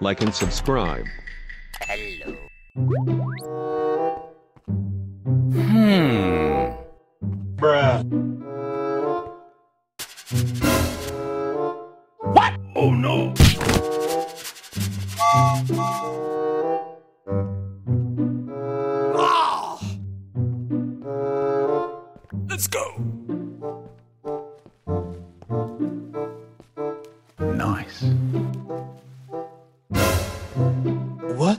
like and subscribe. Hello. Hmm. Bruh. What? Oh no. Ah! Let's go. Nice. What?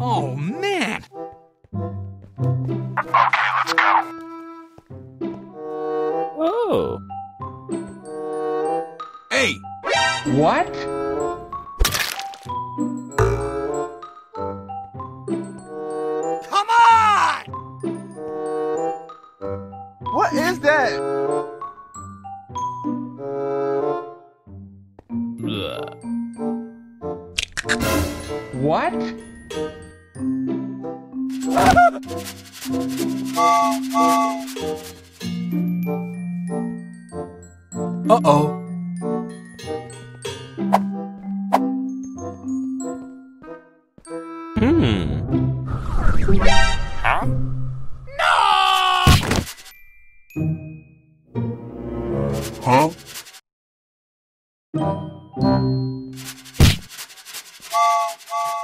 Oh man. Okay, let's go. Oh. Hey. What? Come on! What is that? What? Uh-oh. Hmm. Huh? No! Huh? Oh, oh.